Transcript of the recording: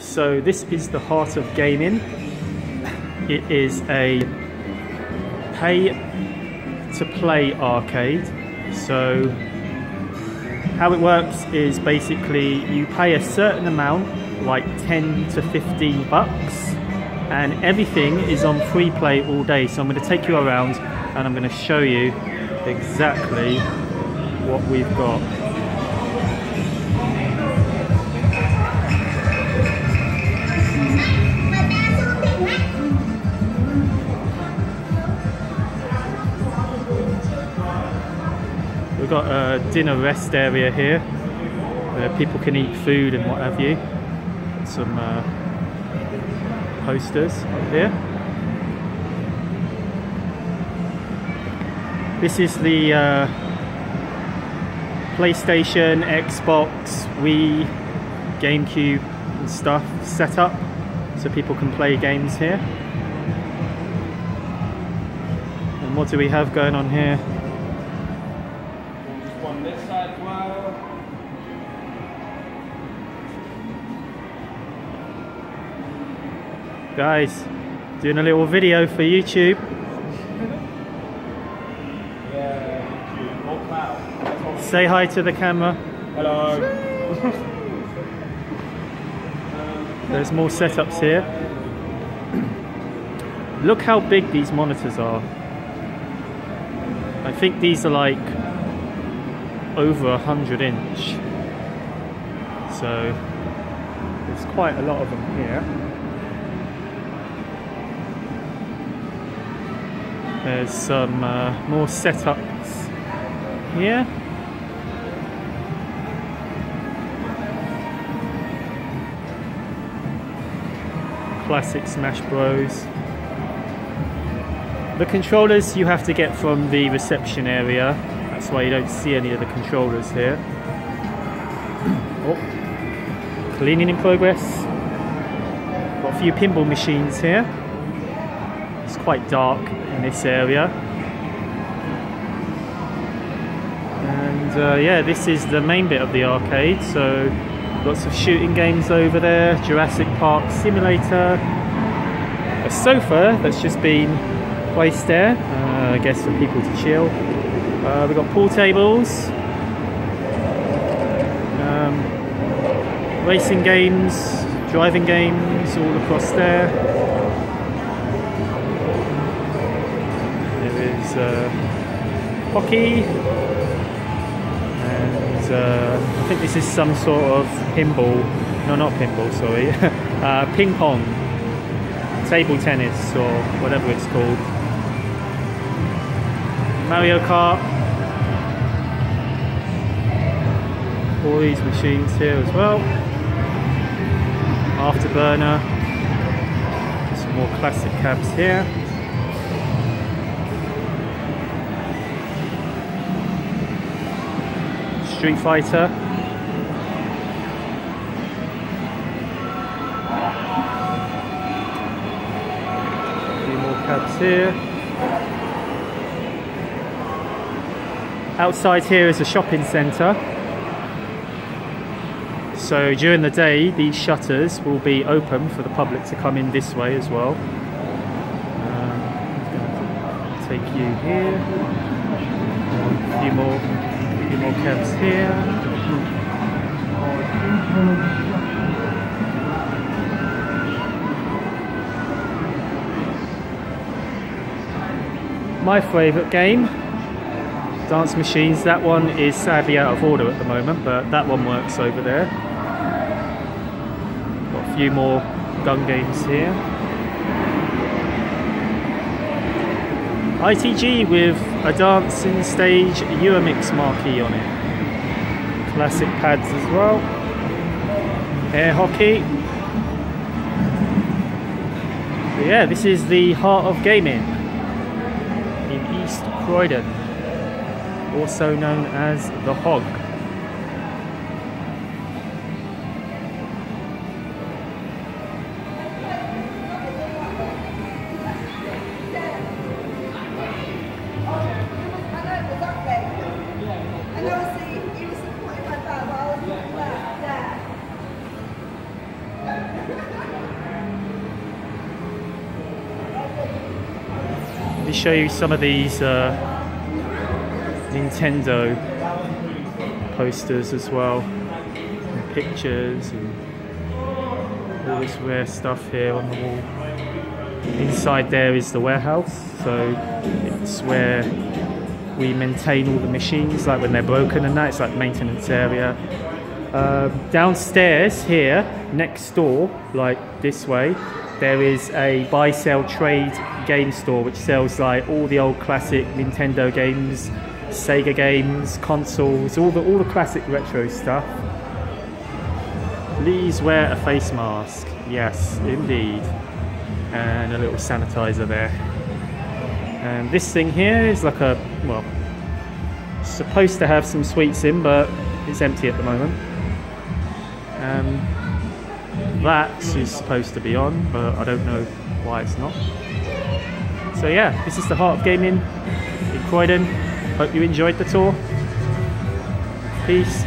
So this is the heart of gaming. It is a pay to play arcade. So how it works is basically you pay a certain amount, like 10 to 15 bucks, and everything is on free play all day. So I'm going to take you around and I'm going to show you exactly what we've got. Got a dinner rest area here where people can eat food and what have you. Some uh, posters up here. This is the uh, PlayStation, Xbox, Wii, GameCube and stuff set up so people can play games here. And what do we have going on here? One this side as well. Guys, doing a little video for YouTube. Yeah. All. Say hi to the camera. Hello. There's more setups here. Look how big these monitors are. I think these are like over a hundred inch. So there's quite a lot of them here. There's some uh, more setups here. Classic Smash Bros. The controllers you have to get from the reception area. That's why you don't see any of the controllers here. oh. Cleaning in progress. Got a few pinball machines here. It's quite dark in this area. And uh, yeah, this is the main bit of the arcade. So lots of shooting games over there. Jurassic Park Simulator. A sofa that's just been placed there, uh, I guess for people to chill. Uh, we've got pool tables, um, racing games, driving games all across there. There is uh, hockey, and uh, I think this is some sort of pinball. No, not pinball. Sorry, uh, ping pong, table tennis, or whatever it's called. Mario Kart. All these machines here as well. Afterburner. Some more classic cabs here. Street Fighter. A few more cabs here. Outside here is a shopping centre. So during the day, these shutters will be open for the public to come in this way as well. Um, take you here. A few more, a few more cabs here. My favourite game dance machines. That one is sadly out of order at the moment, but that one works over there. Few more gun games here. ITG with a dancing stage Euromix marquee on it. Classic pads as well. Air hockey. So yeah, this is the heart of gaming in East Croydon also known as the hog. Me show you some of these uh, Nintendo posters as well, and pictures, and all this rare stuff here on the wall. Inside there is the warehouse, so it's where we maintain all the machines, like when they're broken and that. It's like maintenance area. Um, downstairs here, next door, like this way, there is a buy sell trade game store which sells like all the old classic Nintendo games, Sega games, consoles, all the all the classic retro stuff. Please wear a face mask. Yes, indeed. And a little sanitizer there. And this thing here is like a well, supposed to have some sweets in, but it's empty at the moment. Um, that is supposed to be on, but I don't know why it's not. So yeah, this is the Heart of Gaming in Croydon. Hope you enjoyed the tour. Peace.